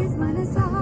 is manasa